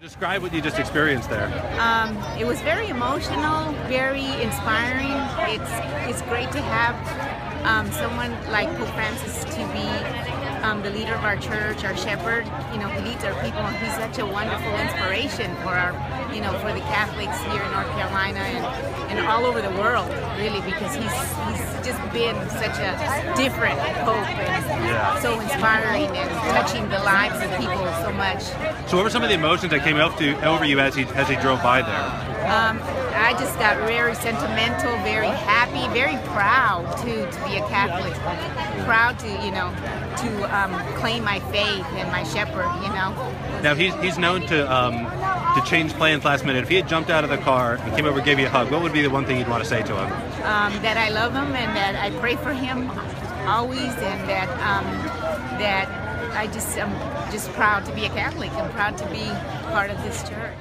Describe what you just experienced there. Um, it was very emotional, very inspiring. It's it's great to have um, someone like Pope Francis to be um, the leader of our church, our shepherd. You know, he leads our people. And He's such a wonderful inspiration for our, you know, for the Catholics here in North Carolina and, and all over the world, really, because he's he's just been such a different pope and Yeah. so inspiring and touching the lives of people so much. So, what were some of the emotions that came up to over you as he as he drove by there? Um, I just got very sentimental, very happy, very proud to, to be a Catholic. Proud to, you know, to um, claim my faith and my shepherd, you know. Now he's he's known to um, to change plans last minute. If he had jumped out of the car and came over and gave you a hug, what would be the one thing you'd want to say to him? Um, that I love him and that I pray for him always and that um, that I just am just proud to be a Catholic. I'm proud to be part of this church.